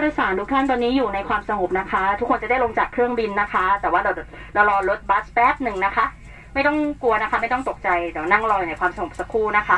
ผู้โดยสารทุกท่านตอนนี้อยู่ในความสงบนะคะ ทุกคนจะได้ลงจากเครื่องบินนะคะ แต่ว่าเราเรารอรถบัสแป๊บหนึ่งนะคะ ไม่ต้องกลัวนะคะ ไม่ต้องตกใจเดี๋ยวนั่งรออยู่ในความสงบสักครู่นะคะ